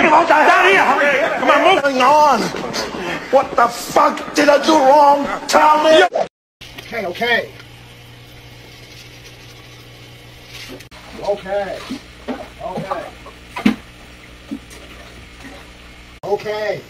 Here. Come on, move. on? What the fuck did I do wrong? Tell me. Okay, okay. Okay. Okay. Okay.